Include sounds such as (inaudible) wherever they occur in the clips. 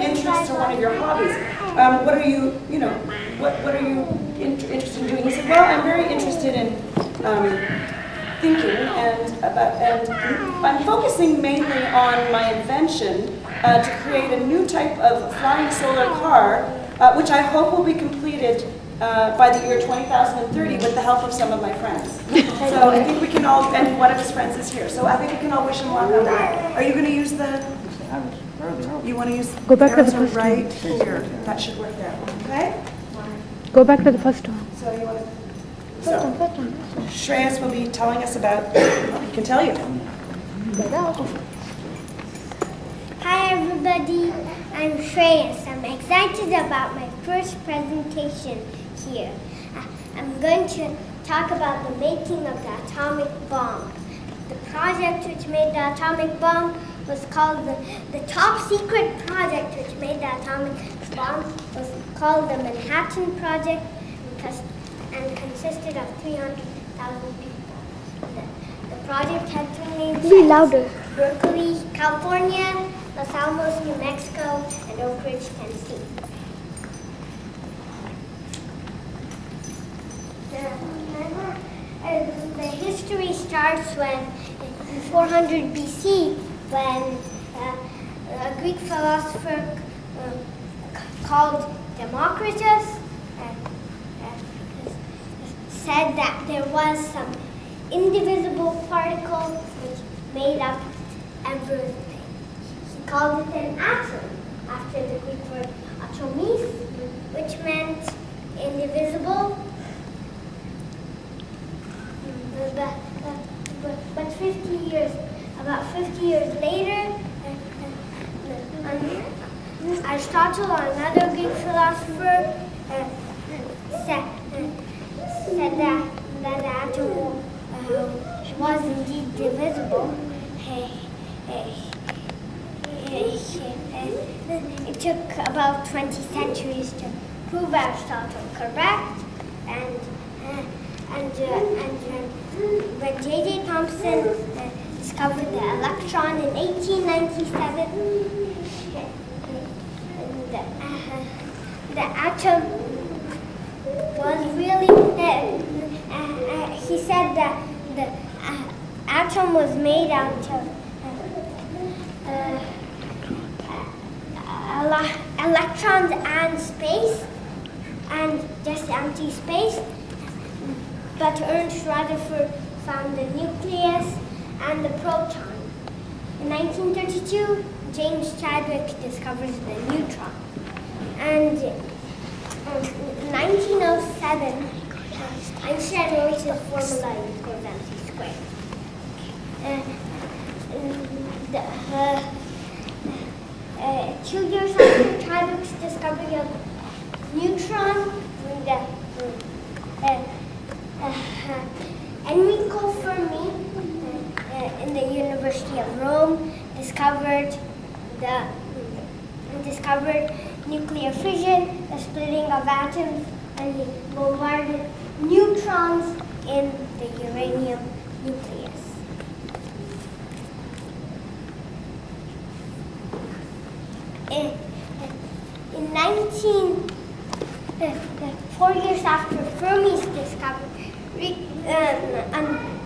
interest or one of your hobbies? Um, what are you, you know, what, what are you in, interested in doing? He said, well, I'm very interested in um, thinking and about, and I'm focusing mainly on my invention uh, to create a new type of flying solar car, uh, which I hope will be completed uh, by the year 2030 with the help of some of my friends. so I think we can all, and one of his friends is here, so I think we can all wish him luck on that. Are you going to use the, you want to use, Go back to the arrows are first right here. That should work there, okay? Go back to the first one. So you want to, so Shreyes will be telling us about, well, he can tell you. Hi everybody, I'm Shreyes. I'm excited about my first presentation here. Uh, I'm going to talk about the making of the atomic bomb. The project which made the atomic bomb was called the, the top secret project which made the atomic bomb was called the Manhattan Project and, and consisted of 300,000 people. The, the project had two main Be sites. louder. Berkeley, California, Los Alamos, New Mexico, and Oak Ridge, Tennessee. The, uh, the history starts when, in 400 BC, when uh, a Greek philosopher uh, called Democritus said that there was some indivisible particle which made up everything. He called it an atom after the Greek word atomis, which meant indivisible. But, but, but, but 50 years, about 50 years later, Aristotle, another Greek philosopher, said, said that, that the atom uh, was indeed divisible. It took about 20 centuries to prove Aristotle correct, and and uh, and uh, when J.J. Thomson uh, discovered the electron in 1897, the, uh, the atom was really. Uh, uh, he said that the uh, atom was made out of ele- electrons and space, and just empty space. But Ernst Rutherford found the nucleus and the proton. In 1932, James Chadwick discovers the neutron. And um, in 1907, Einstein wrote his formula equals mc squared. Uh, the, uh, uh, two years after Chadwick's discovery of neutron, the, uh, uh, Enrico Fermi uh, uh, in the University of Rome discovered the discovered nuclear fission, the splitting of atoms, and bombarded neutrons in the uranium nucleus. In, in 19, uh, four years after Fermi's discovery, um, um,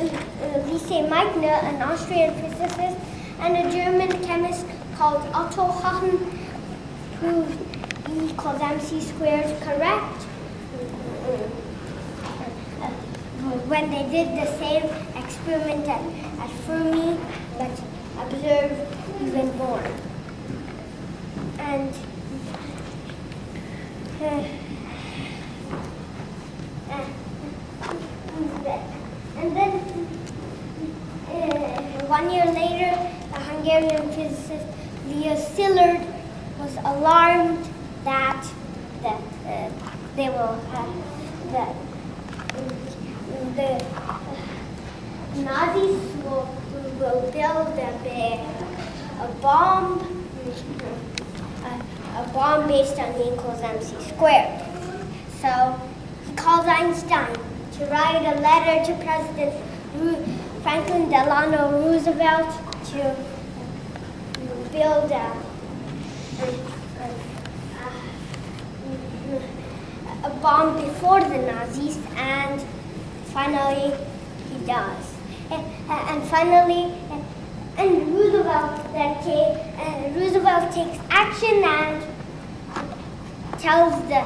Lise Meitner, an Austrian physicist, and a German chemist called Otto Hahn proved E equals mc squared correct. When they did the same experiment at, at Fermi, but observed even more. And uh, and then uh, one year later, the Hungarian physicist Leo Szilard was alarmed that that uh, they will have that the uh, Nazis will, will build a, a bomb a, a bomb based on E equals mc squared. So he called Einstein to write a letter to President Franklin Delano Roosevelt to build a, a, a bomb before the Nazis, and finally he does. And, finally, and Roosevelt then came, Roosevelt takes action and tells the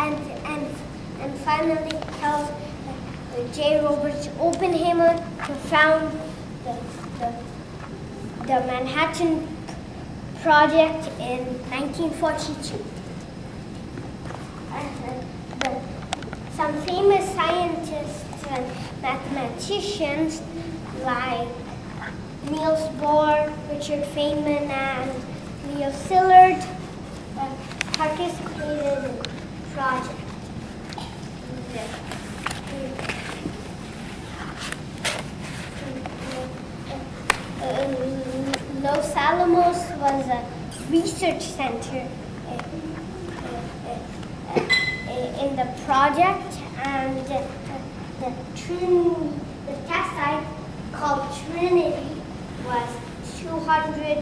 and and and finally tells uh, J. Robert Oppenheimer to found the, the the Manhattan Project in 1942. Uh, some famous scientists and mathematicians like Niels Bohr, Richard Feynman, and Leo Szilard uh, participated in the project. Los Alamos was a research center uh, uh, uh, in the project, and the, Trin the test site called Trinity was 200,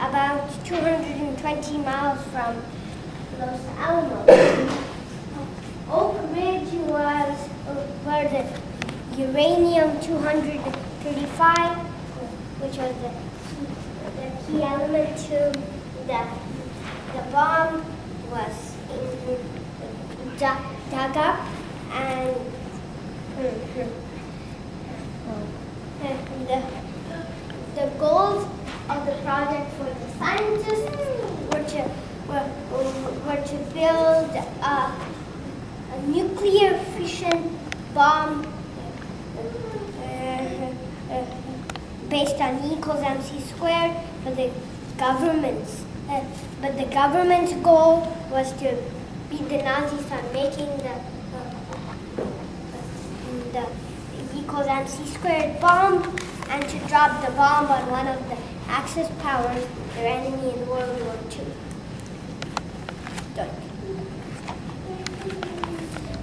about 220 miles from Los Alamos. Oak Ridge was where the uranium-235, which was the key, the key element to the, the bomb, was in, dug, dug up and, hmm, hmm. and the, the goals of the project for the scientists were to, were, were to build a, a nuclear fission bomb uh, uh, based on E equals mc squared for the government's. Uh, but the government's goal was to beat the Nazis on making the, uh, the E equals mc squared bomb and to drop the bomb on one of the Axis powers, their enemy in World War II.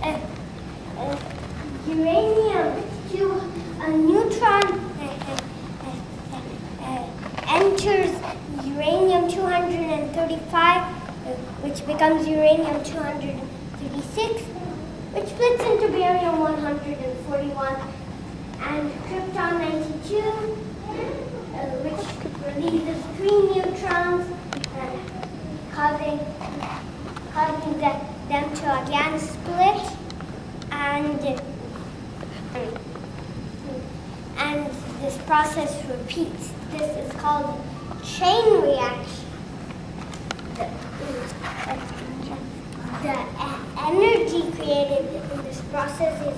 Uh, uh, uranium to a neutron uh, uh, uh, enters uranium-235, which becomes uranium-236, which splits into barium-141 and krypton 92, uh, which releases three neutrons, uh, causing causing the, them to again split, and and this process repeats. This is called chain reaction. The, energy created in this process is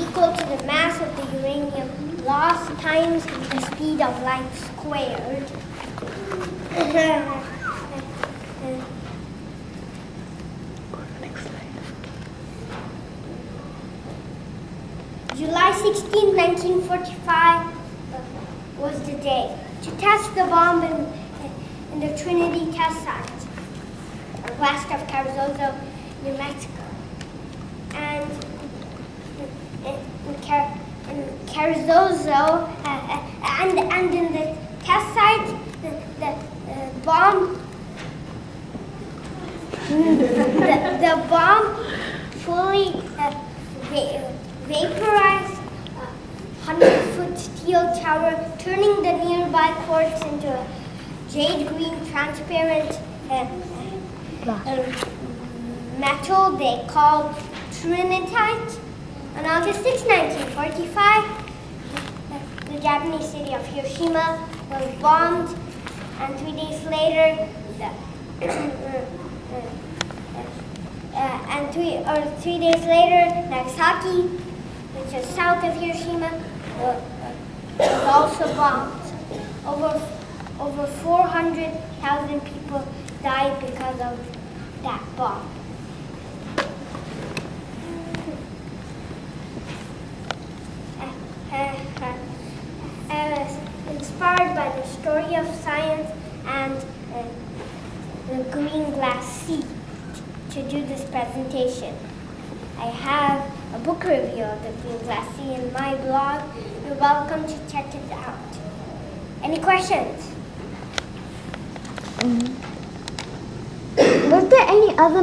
equal to the mass of the uranium lost times the speed of light squared. July 16, 1945 was the day to test the bomb Site west of Carrizozo, New Mexico. And in, Car in Carrizozo uh, uh, and, and in the test site, the, the uh, bomb the, the bomb fully uh, va vaporized a 100-foot steel tower, turning the nearby quartz into a jade green transparent uh, uh, metal they called trinitite. On August 6, 1945, the Japanese city of Hiroshima was bombed, and three days later, the, uh, and three or three days later, Nagasaki, which is south of Hiroshima, uh, was also bombed. Over over 400,000 people died because of that bomb. (laughs) I was inspired by the story of science and uh, the green glass sea to do this presentation. I have a book review of the green glass sea in my blog. You're welcome to check it out. Any questions? Was there any other